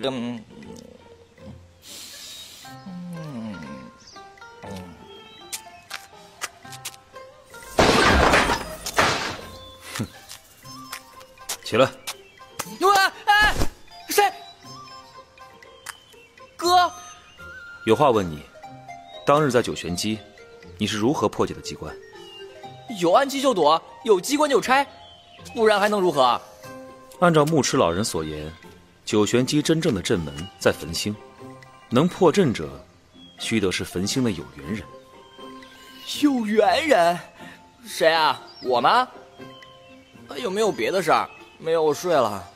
嗯起来！喂，哎，谁？哥，有话问你，当日在九玄机，你是如何破解的机关？有暗器就躲，有机关就拆，不然还能如何？按照牧痴老人所言，九玄机真正的阵门在焚星，能破阵者，须得是焚星的有缘人。有缘人？谁啊？我吗？有没有别的事儿？没有，我睡了。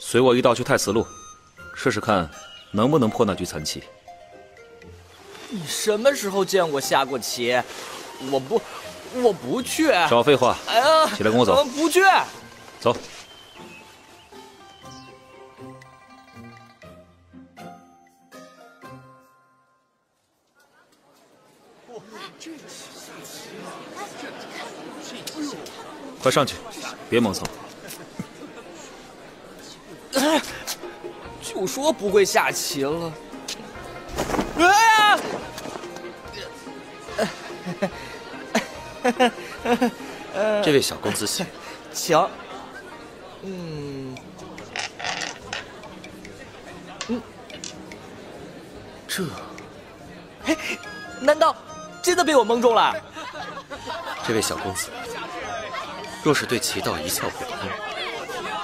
随我一道去太慈路，试试看能不能破那局残棋。你什么时候见过下过棋？我不，我不去。少废话！哎呀，起来跟我走。不去。走。快上去，别磨蹭。就说不会下棋了。哎呀！这位小公子请。请。嗯。嗯。这。嘿，难道真的被我蒙中了？这位小公子，若是对棋道一窍不通，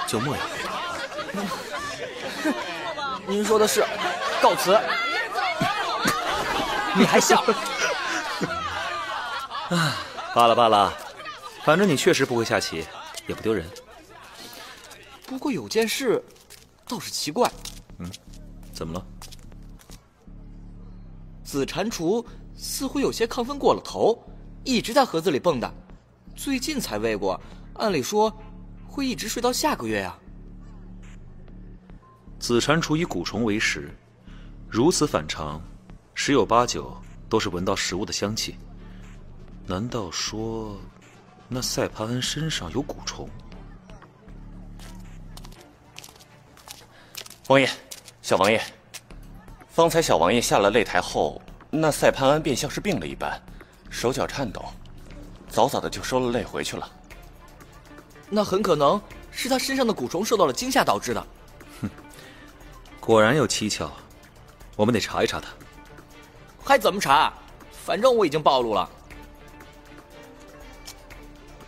就莫要回答。您说的是，告辞。你还笑？唉，罢了罢了，反正你确实不会下棋，也不丢人。不过有件事，倒是奇怪。嗯，怎么了？紫蟾蜍似乎有些亢奋过了头，一直在盒子里蹦跶，最近才喂过，按理说会一直睡到下个月呀。紫蟾蜍以蛊虫为食，如此反常，十有八九都是闻到食物的香气。难道说，那赛潘恩身上有蛊虫？王爷，小王爷，方才小王爷下了擂台后，那赛潘安便像是病了一般，手脚颤抖，早早的就收了泪回去了。那很可能是他身上的蛊虫受到了惊吓导致的。哼果然有蹊跷，我们得查一查他。还怎么查？反正我已经暴露了。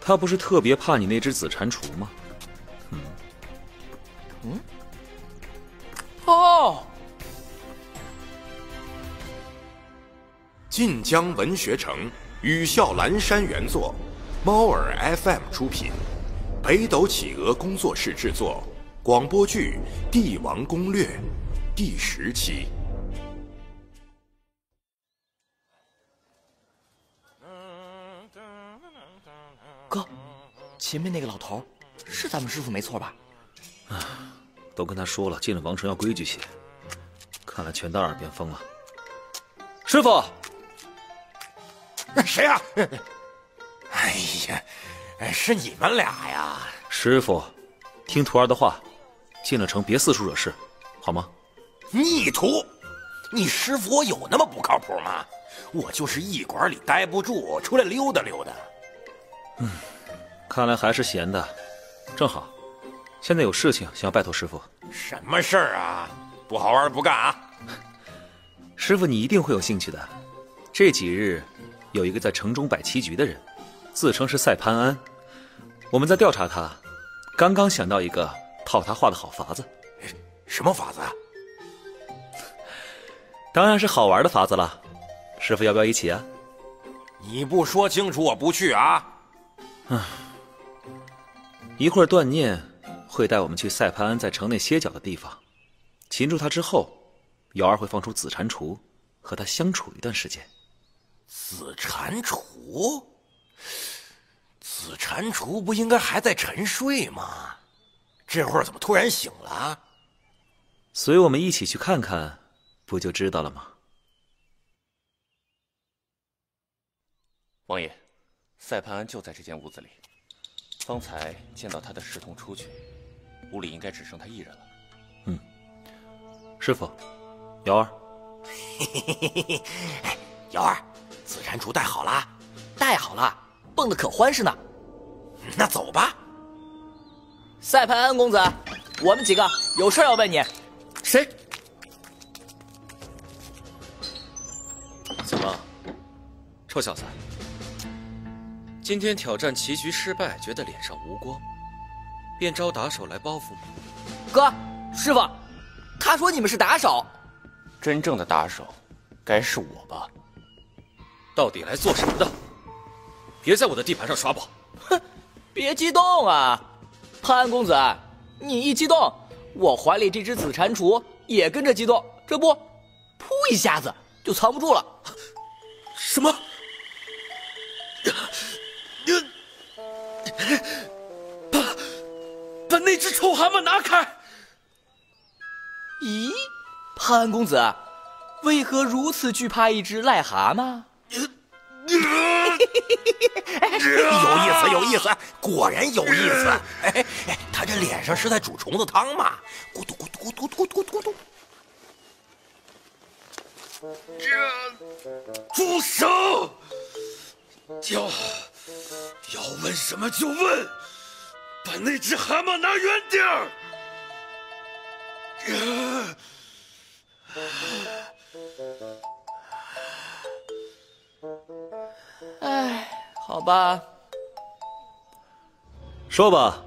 他不是特别怕你那只紫蟾蜍吗？嗯。嗯。哦。晋江文学城雨笑阑珊原作，猫耳 FM 出品，北斗企鹅工作室制作。广播剧《帝王攻略》第十期。哥，前面那个老头是咱们师傅没错吧？啊，都跟他说了，进了王城要规矩些，看来全当耳边风了。师傅，谁呀？哎呀，是你们俩呀！师傅，听徒儿的话。进了城别四处惹事，好吗？逆徒，你师傅我有那么不靠谱吗？我就是驿馆里待不住，出来溜达溜达。嗯，看来还是闲的。正好，现在有事情想要拜托师傅。什么事儿啊？不好玩不干啊！师傅，你一定会有兴趣的。这几日有一个在城中摆棋局的人，自称是赛潘安。我们在调查他，刚刚想到一个。套他话的好法子，什么法子啊？当然是好玩的法子了。师傅要不要一起啊？你不说清楚，我不去啊！嗯，一会儿断念会带我们去赛潘安在城内歇脚的地方，擒住他之后，瑶儿会放出紫蟾蜍，和他相处一段时间。紫蟾蜍，紫蟾蜍不应该还在沉睡吗？这会儿怎么突然醒了？随我们一起去看看，不就知道了吗？王爷，赛潘安就在这间屋子里。方才见到他的侍童出去，屋里应该只剩他一人了。嗯，师傅，瑶儿，哎，瑶儿，紫蟾蜍带好了，带好了，蹦得可欢实呢。那走吧。赛潘安公子，我们几个有事要问你。谁？怎么，臭小子，今天挑战棋局失败，觉得脸上无光，便招打手来报复吗？哥，师傅，他说你们是打手，真正的打手，该是我吧？到底来做什么的？别在我的地盘上耍宝！哼，别激动啊，潘安公子，你一激动，我怀里这只紫蟾蜍也跟着激动，这不，噗一下子就藏不住了。什么？把把那只臭蛤蟆拿开！咦，潘公子，为何如此惧怕一只癞蛤蟆？有意思，有意思，果然有意思。哎，他这脸上是在煮虫子汤吗？咕嘟咕嘟咕嘟咕嘟咕嘟。住手！要要问什么就问，把那只蛤蟆拿远点儿！吧，说吧。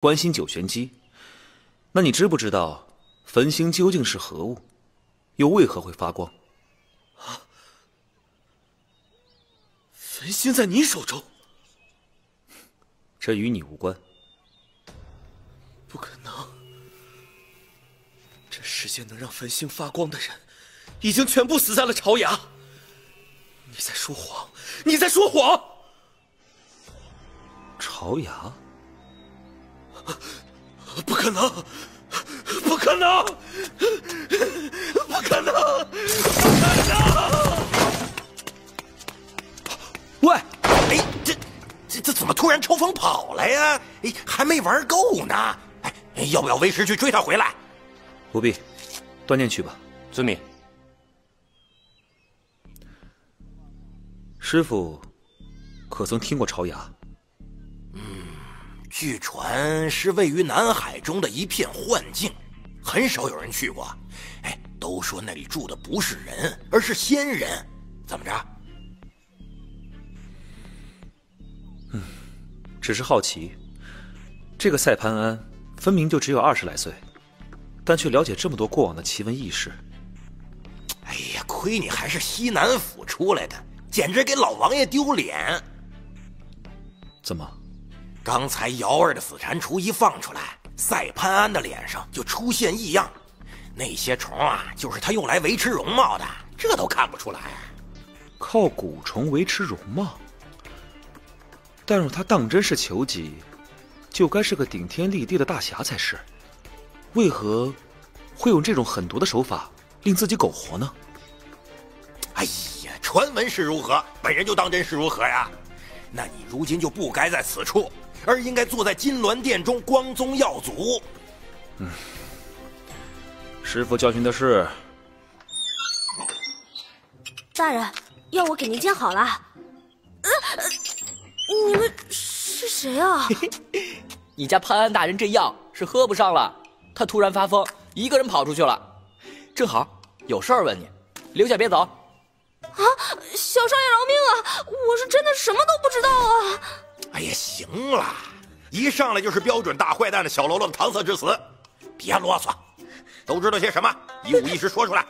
关心九玄机，那你知不知道焚星究竟是何物，又为何会发光？啊！焚星在你手中，这与你无关。不可能！这世间能让焚星发光的人，已经全部死在了朝牙。你在说谎！你在说谎！朝牙。不可能！不可能！不可能！不可能！喂，哎，这这这怎么突然抽风跑了呀？哎，还没玩够呢！哎，要不要为师去追他回来？不必，锻炼去吧。遵命。师傅，可曾听过朝牙？据传是位于南海中的一片幻境，很少有人去过。哎，都说那里住的不是人，而是仙人。怎么着？嗯，只是好奇。这个赛潘安分明就只有二十来岁，但却了解这么多过往的奇闻异事。哎呀，亏你还是西南府出来的，简直给老王爷丢脸！怎么？刚才瑶儿的死蟾蜍一放出来，赛潘安的脸上就出现异样，那些虫啊，就是他用来维持容貌的，这都看不出来。靠蛊虫维持容貌，但若他当真是求己，就该是个顶天立地的大侠才是。为何会用这种狠毒的手法令自己苟活呢？哎呀，传闻是如何，本人就当真是如何呀。那你如今就不该在此处，而应该坐在金銮殿中光宗耀祖。嗯，师傅教训的是。大人，药我给您煎好了。呃，你们是谁啊？你家潘安大人这药是喝不上了。他突然发疯，一个人跑出去了，正好有事儿问你，留下别走。啊，小少爷饶命啊！我是真的什么都不知道啊！哎呀，行了，一上来就是标准大坏蛋的小喽啰的搪塞之词，别啰嗦，都知道些什么，一五一十说出来，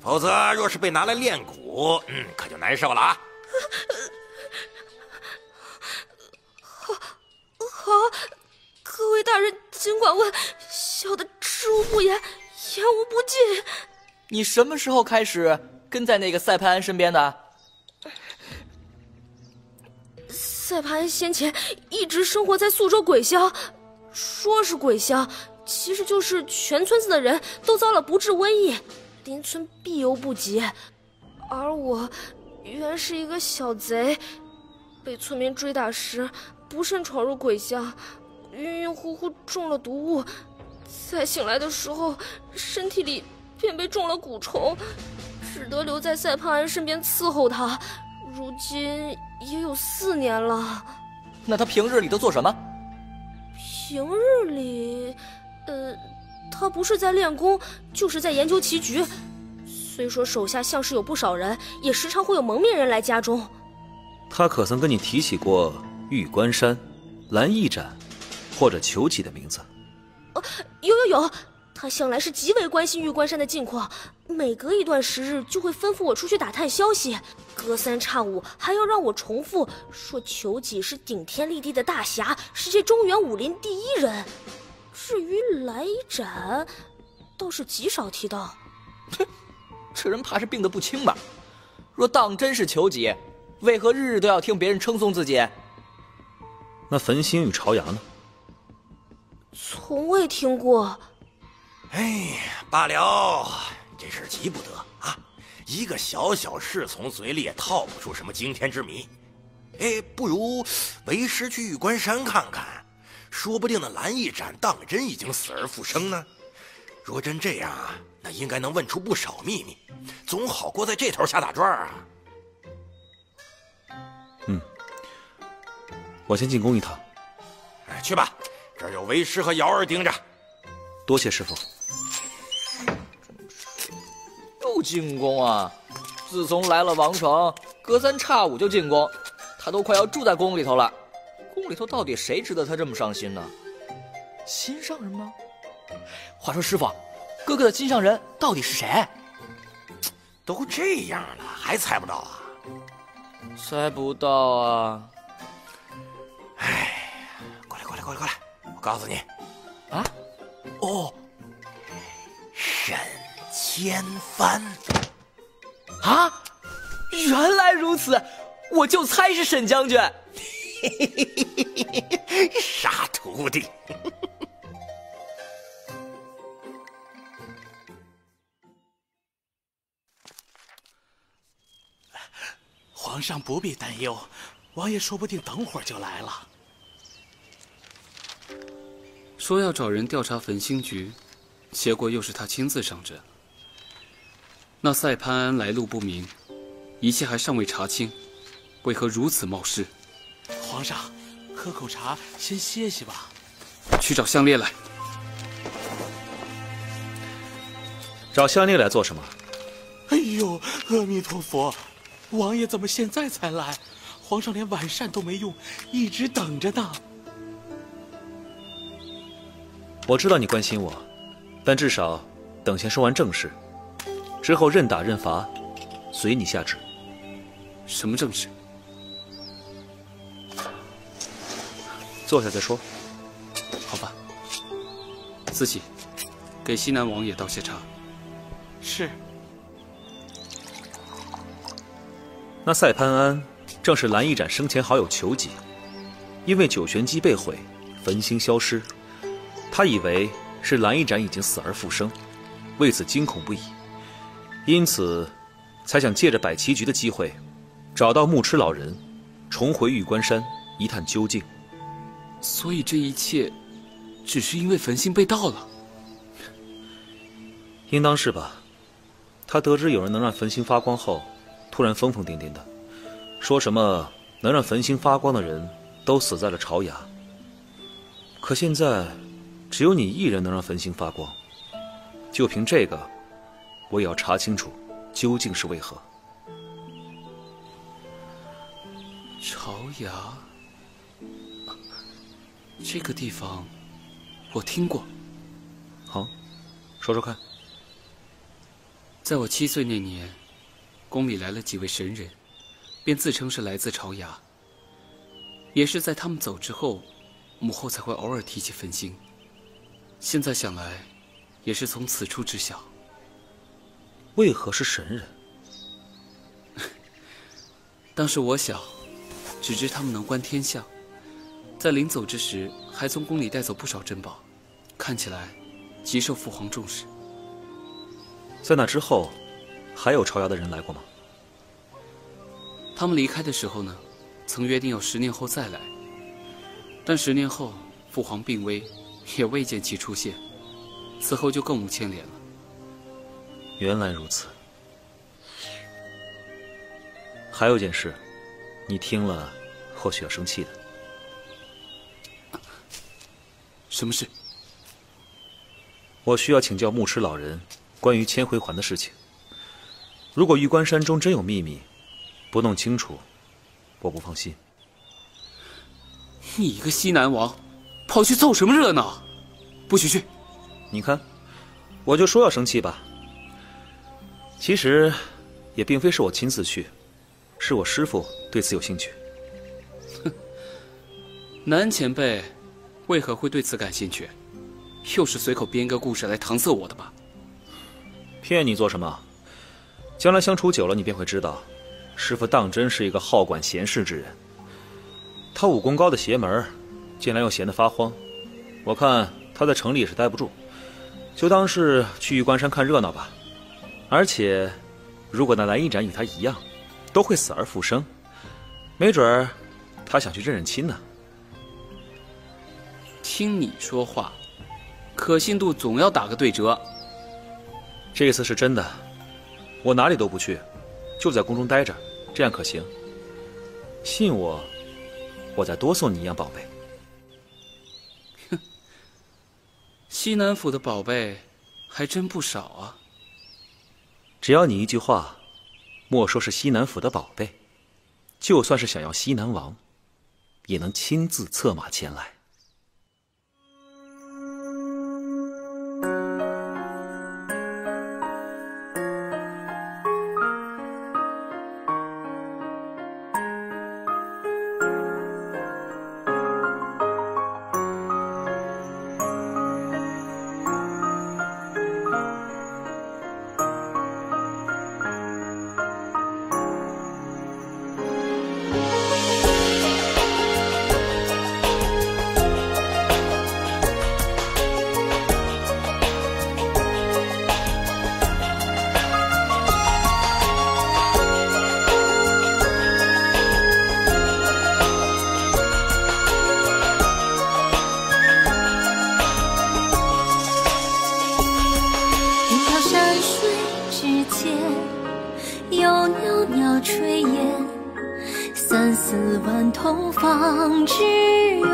否则若是被拿来练蛊，嗯，可就难受了啊。好，好，各位大人尽管问。小的知无不言，言无不尽。你什么时候开始跟在那个赛潘安身边的？塞潘安先前一直生活在宿州鬼乡，说是鬼乡，其实就是全村子的人都遭了不治瘟疫，邻村必有不及。而我原是一个小贼，被村民追打时不慎闯入鬼乡，晕晕乎乎中了毒物。再醒来的时候，身体里便被中了蛊虫，只得留在塞潘安身边伺候他。如今也有四年了。那他平日里都做什么？平日里，呃，他不是在练功，就是在研究棋局。虽说手下像是有不少人，也时常会有蒙面人来家中。他可曾跟你提起过玉关山、蓝翼展，或者裘起的名字？哦，有有有，他向来是极为关心玉关山的近况，每隔一段时日就会吩咐我出去打探消息，隔三差五还要让我重复说裘己是顶天立地的大侠，是这中原武林第一人。至于来斩，倒是极少提到。哼，这人怕是病得不轻吧？若当真是裘己，为何日日都要听别人称颂自己？那焚心与朝阳呢？从未听过。哎，罢了，这事急不得啊！一个小小侍从嘴里也套不出什么惊天之谜。哎，不如为师去玉关山看看，说不定那蓝翼斩当真已经死而复生呢。若真这样啊，那应该能问出不少秘密，总好过在这头瞎打转啊。嗯，我先进宫一趟。哎，去吧。这儿有为师和瑶儿盯着，多谢师傅。又进宫啊！自从来了王城，隔三差五就进宫，他都快要住在宫里头了。宫里头到底谁值得他这么上心呢？心上人吗？话说师傅，哥哥的心上人到底是谁？都这样了，还猜不到啊？猜不到啊！哎，过来，过来，过来，过来！我告诉你，啊，千帆，啊，原来如此，我就猜是沈将军，傻徒弟。皇上不必担忧，王爷说不定等会儿就来了。说要找人调查焚心局，结果又是他亲自上阵。那赛潘安来路不明，一切还尚未查清，为何如此冒失？皇上，喝口茶，先歇息吧。去找项链来。找项链来做什么？哎呦，阿弥陀佛！王爷怎么现在才来？皇上连晚膳都没用，一直等着呢。我知道你关心我，但至少等先说完正事，之后认打认罚，随你下旨。什么正事？坐下再说。好吧。四喜，给给西南王爷倒些茶。是。那赛潘安正是蓝翼展生前好友裘吉，因为九玄机被毁，焚心消失，他以为是蓝翼展已经死而复生，为此惊恐不已，因此才想借着摆棋局的机会，找到牧痴老人，重回玉关山一探究竟。所以这一切，只是因为焚心被盗了。应当是吧？他得知有人能让焚心发光后，突然疯疯癫癫的，说什么能让焚心发光的人都死在了朝崖。可现在，只有你一人能让焚心发光。就凭这个，我也要查清楚，究竟是为何。朝牙，这个地方，我听过。好，说说看。在我七岁那年，宫里来了几位神人，便自称是来自朝崖。也是在他们走之后，母后才会偶尔提起焚心。现在想来，也是从此处知晓。为何是神人？当时我小，只知他们能观天象，在临走之时，还从宫里带走不少珍宝，看起来极受父皇重视。在那之后，还有朝牙的人来过吗？他们离开的时候呢，曾约定要十年后再来。但十年后父皇病危，也未见其出现，此后就更无牵连了。原来如此。还有件事，你听了或许要生气的。什么事？我需要请教牧师老人。关于千回环的事情，如果玉关山中真有秘密，不弄清楚，我不放心。你一个西南王，跑去凑什么热闹？不许去！你看，我就说要生气吧。其实，也并非是我亲自去，是我师父对此有兴趣。哼，南前辈为何会对此感兴趣？又是随口编个故事来搪塞我的吧？骗你做什么？将来相处久了，你便会知道，师傅当真是一个好管闲事之人。他武功高的邪门，近来又闲得发慌，我看他在城里也是待不住，就当是去玉关山看热闹吧。而且，如果那蓝衣斩与他一样，都会死而复生，没准儿他想去认认亲呢。听你说话，可信度总要打个对折。这次是真的，我哪里都不去，就在宫中待着，这样可行？信我，我再多送你一样宝贝。哼，西南府的宝贝还真不少啊。只要你一句话，莫说是西南府的宝贝，就算是想要西南王，也能亲自策马前来。炊烟三四万，投方纸远，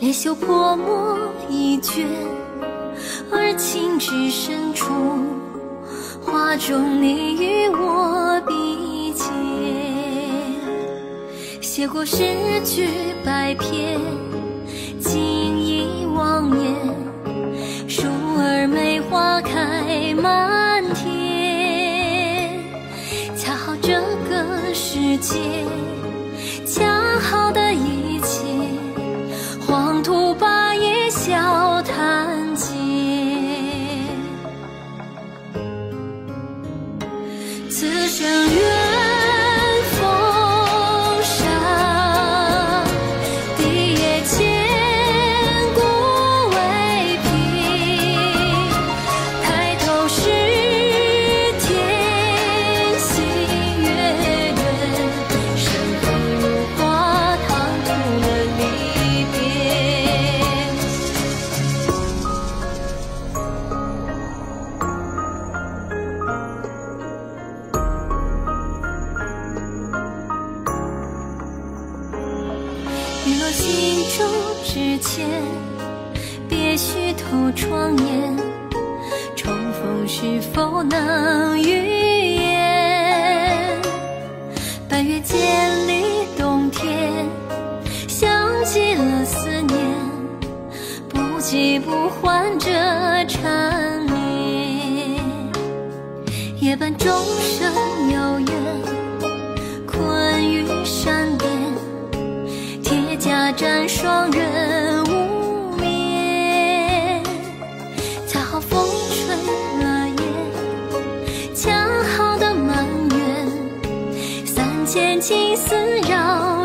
莲秀泼墨一卷，而情至深处，画中你与我比肩，写过诗句百篇，竟已忘言。树儿梅花开满。恰好的。雨落心中之前，别虚透窗沿。重逢是否能预言？半月千里冬天，想起了思念，不急不缓这缠绵。夜半钟声沾霜人无眠。恰好风吹了叶，恰好的满月，三千金丝绕。